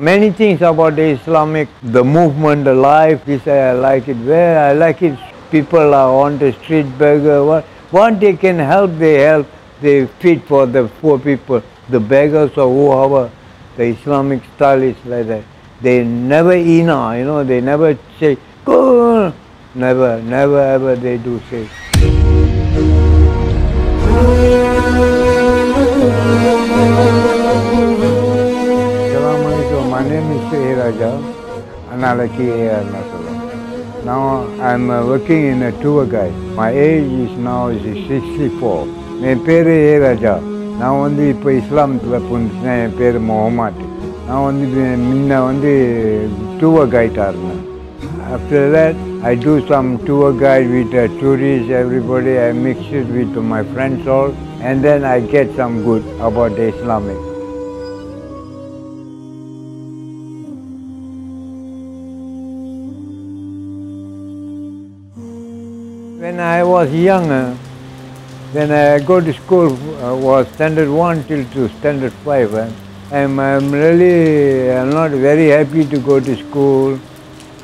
Many things about the Islamic, the movement, the life, this I uh, like it. Where I like it, people are on the street beggar. What, what they can help, they help. They feed for the poor people, the beggars or whoever. The Islamic style is like that. They never ina, you know, they never say, go. Never, never ever they do say. Assalamu alaikum. My name is A. Raja, Analaki A. Nasalam. Now I'm uh, working in a tour guide. My age is now is 64. என் பேர் ஏ ராஜா நான் வந்து இப்போ இஸ்லாமத்தில் புரிஞ்சுட்டேன் என் பேர் முகமாட் நான் வந்து இது முன்ன வந்து டூர் கைட்டாக இருந்தேன் after that I two some tour guide with tourist everybody I mix it with my friends all and then I get some good about Islamic When I was younger, when I go to school, uh, was standard one till to standard five. eh, I'm, I'm really, I'm not very happy to go to school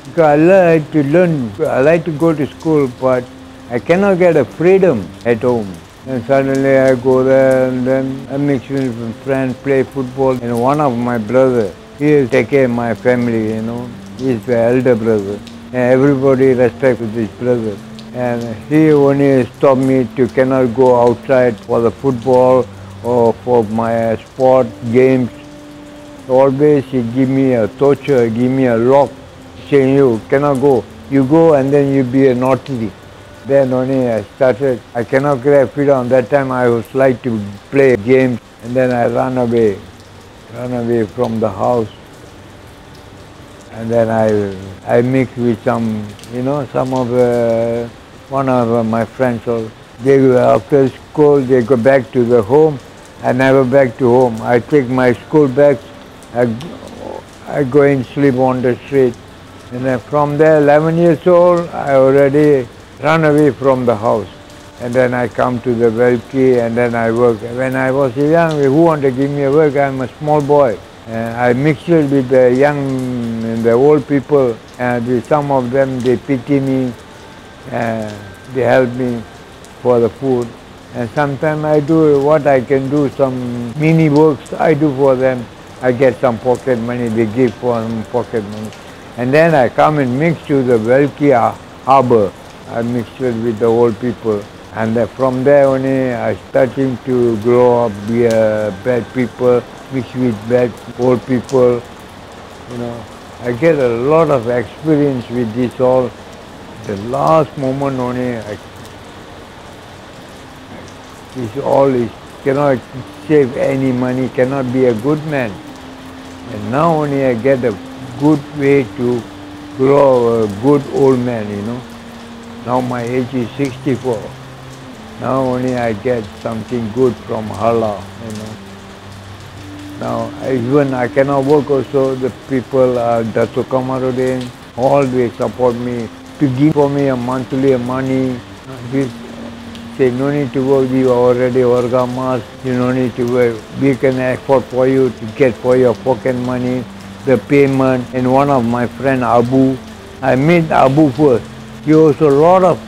because I like to learn. I like to go to school, but I cannot get a freedom at home. And suddenly I go there and then I mix with friends, play football. And one of my brother, he take care of my family, you know. He's the elder brother. And everybody respect this brother. And he only stopped me to cannot go outside for the football or for my sport games. Always he give me a torture, give me a lock, saying you cannot go. You go and then you be a naughty. Then only I started. I cannot get freedom. That time I was like to play games and then I run away, run away from the house. And then I I mix with some, you know, some of uh, one of uh, my friends. All they go after school they go back to the home. I never back to home. I take my school bags. I, I go and sleep on the street. And from there, 11 years old, I already run away from the house. And then I come to the Weld Quay and then I work. When I was young, who want to give me a work? I'm a small boy. And I mixed with the young and the old people. And with some of them, they pity me. And they help me for the food. And sometimes I do what I can do, some mini works I do for them. I get some pocket money, they give for them pocket money. And then I come and mix to the Weld Quay har- harbor. I mix it with the old people. And from there only I starting to grow up, be a bad people, mix with bad old people. You know, I get a lot of experience with this all. The last moment only I this all is cannot save any money, cannot be a good man. And now only I get a good way to grow a good old man, you know. Now my age is 64. Now only I get something good from Allah, you know. Now even I cannot work also, the people, uh, Dato all they support me to give for me a monthly money. This say no need to work, you already work a mass, you no need to work. We can afford for you to get for your pocket money, the payment. And one of my friend Abu, I meet Abu first. He also a lot of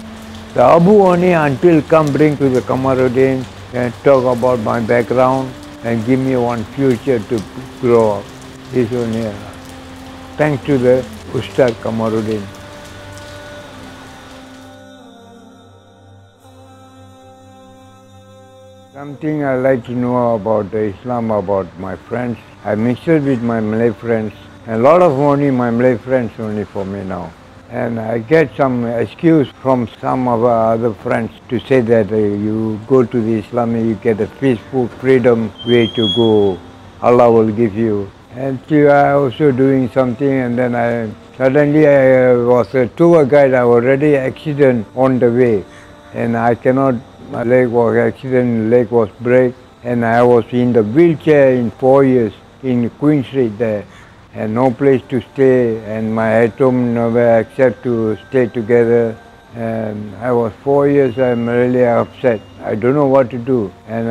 the Abu only until come bring to the Kamaruddin and talk about my background and give me one future to grow up. This only. Thanks to the Ustad Kamaruddin. Something I like to know about Islam, about my friends. I mixed with my Malay friends. A lot of only my Malay friends only for me now. And I get some excuse from some of our other friends to say that uh, you go to the Islam, you get a peaceful freedom way to go. Allah will give you. And see, I also doing something and then I suddenly I uh, was a tour guide. I already accident on the way and I cannot, my leg was accident, leg was break and I was in the wheelchair in four years in Queen Street there and no place to stay and my home never accept to stay together And I was four years, I'm really upset. I don't know what to do. And,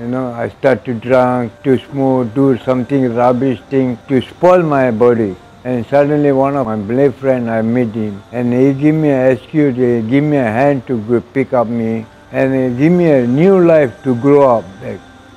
you know, I start to drink, to smoke, do something rubbish thing to spoil my body. And suddenly one of my Malay friend, I meet him. And he give me an excuse, he give me a hand to pick up me. And give me a new life to grow up.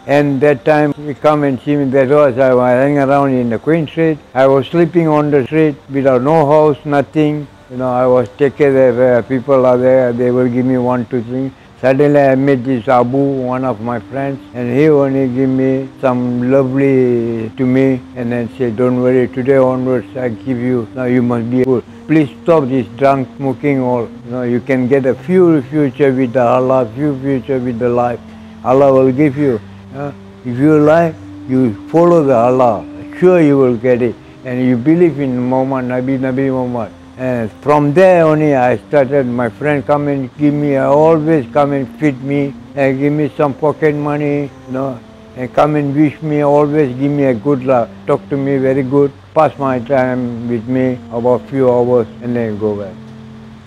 And that time he come and see me. That was I was hanging around in the Queen Street. I was sleeping on the street without no house, nothing. You know, I was taken there. Uh, people are there. They will give me one, two things. Suddenly I met this Abu, one of my friends, and he only give me some lovely to me and then said, don't worry, today onwards I give you, now you must be good. Please stop this drunk smoking all. You know, you can get a few future with the Allah, few future with the life. Allah will give you. Uh, if you like, you follow the Allah, sure you will get it. And you believe in Muhammad, Nabi, Nabi Muhammad. And from there only I started, my friend come and give me, I always come and feed me and give me some pocket money, you know, and come and wish me, always give me a good luck, talk to me very good, pass my time with me about few hours and then go back.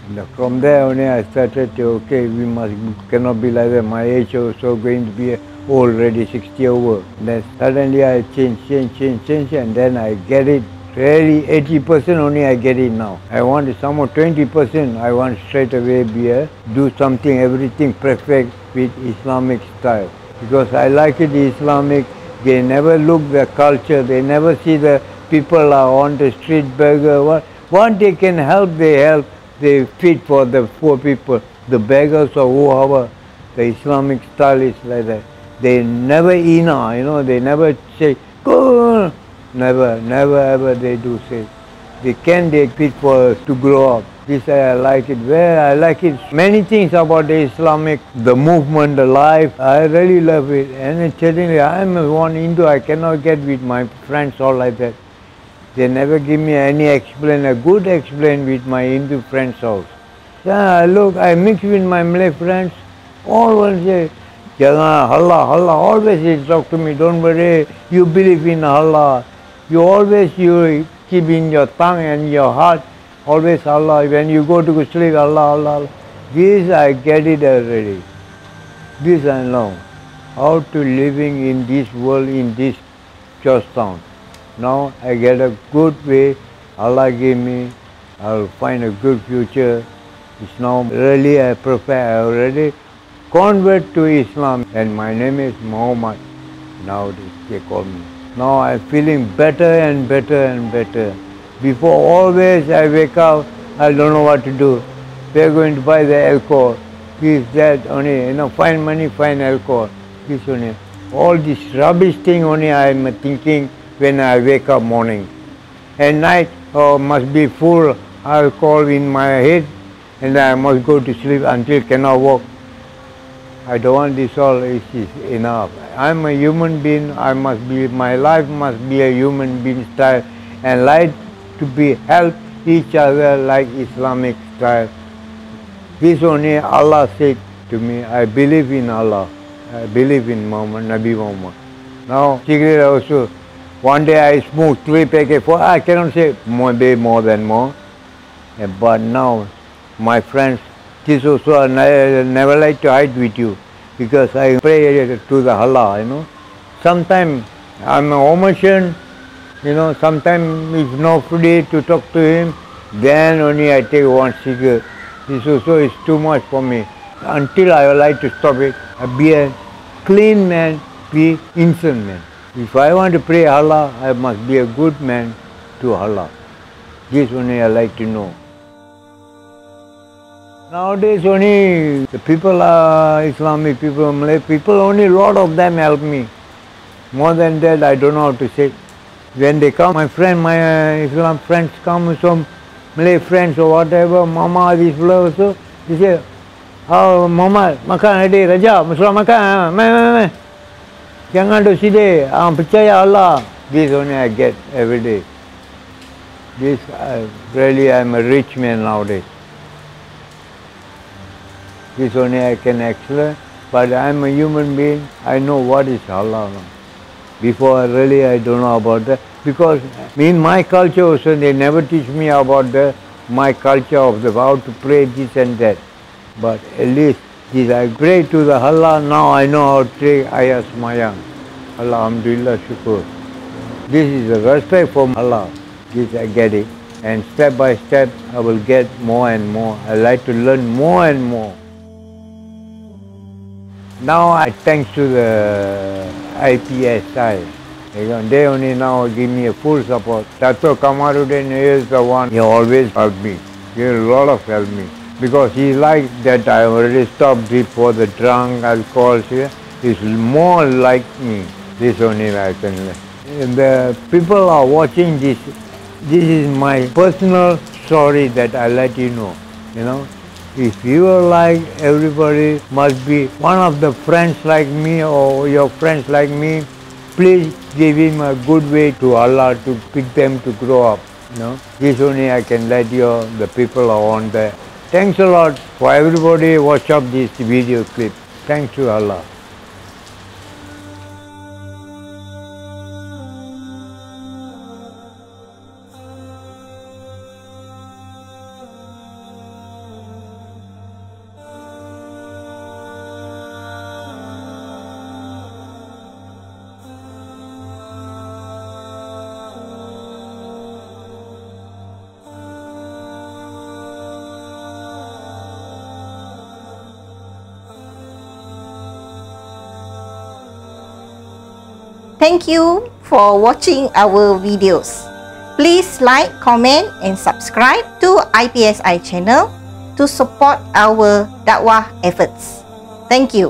And uh, from there only I started to, okay, we must, cannot be like that, my age also going to be already 60 over. Then suddenly I change, change, change, change and then I get it Really 80% only I get it now. I want some more 20% I want straight away be a, do something, everything perfect with Islamic style. Because I like it Islamic, they never look the culture, they never see the people are on the street beggar. What, they can help, they help, they feed for the poor people, the beggars or whoever. The Islamic style is like that. They never ina, you know, they never say, go Never, never ever they do say. They can they fit for to grow up. This I like it. Where I like it. Many things about the Islamic, the movement, the life. I really love it. And certainly I am one Hindu. I cannot get with my friends all like that. They never give me any explain, a good explain with my Hindu friends also. Yeah, look, I mix with my Malay friends. All one say, Jangan Allah, Allah. Always they talk to me. Don't worry. You believe in Allah. You always you keep in your tongue and your heart always Allah. When you go to sleep, Allah, Allah, Allah. This I get it already. This I know. How to living in this world, in this Georgetown. Now I get a good way. Allah gave me. I'll find a good future. It's now really I prepare. I already convert to Islam and my name is Muhammad. Now they call me. Now I'm feeling better and better and better. Before always I wake up, I don't know what to do. We're going to buy the alcohol. This, that, only, you know, find money, find alcohol. This only. All this rubbish thing only I'm thinking when I wake up morning. At night, oh, must be full alcohol in my head and I must go to sleep until cannot walk. I don't want this all, it is enough. I'm a human being, I must be, my life must be a human being style and like to be help each other like Islamic style. This only Allah said to me, I believe in Allah, I believe in Muhammad, Nabi Muhammad. Now, cigarette also, one day I smoke three packets, four, I cannot say more, more than more. Eh, but now, my friends this also I never like to hide with you because I pray to the Allah, you know. Sometimes I'm a omission, you know, sometimes if no free to talk to him, then only I take one cigarette. This also is too much for me. Until I like to stop it, I be a clean man, be innocent man. If I want to pray Allah, I must be a good man to Allah. This only I like to know. Nowadays only the people are Islamic people, Malay people, only lot of them help me. More than that, I don't know how to say. When they come, my friend, my uh, Islam friends come, some Malay friends or whatever, Mama, this fellow also, they say, oh Mama, makan adik, Raja, Muslim makan, mai, mai, mai. Jangan duduk sini, ah, percaya Allah. This only I get every day. This, uh, really, I'm a rich man nowadays. This only I can explain. But I'm a human being. I know what is halal. Before really I don't know about that. Because in my culture also they never teach me about the my culture of the how to pray this and that. But at least this I pray to the Allah, now I know how to take ayat semayang. Alhamdulillah syukur. This is a respect for Allah. This I get it. And step by step I will get more and more. I like to learn more and more. Now I thanks to the IPSI. They only now give me a full support. Dato Kamarudin is the one, he always helped me. He a lot of help me. Because he liked that I already stopped before the drunk, alcohol. He's more like me. This only I can The people are watching this. This is my personal story that I let you know. You know, if you are like everybody must be one of the friends like me or your friends like me, please give him a good way to Allah to pick them to grow up. You know, this only I can let you, the people are on there. Thanks a lot for everybody watch up this video clip. Thanks to Allah. Thank you for watching our videos. Please like, comment and subscribe to IPSI channel to support our dakwah efforts. Thank you.